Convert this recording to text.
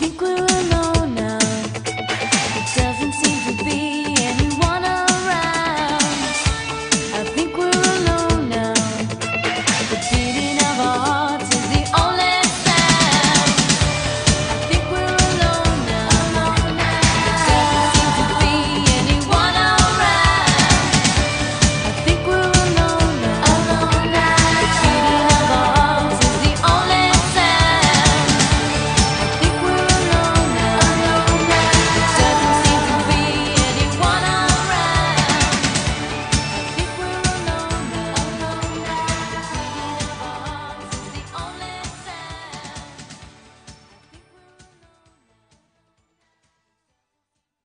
think we're alone.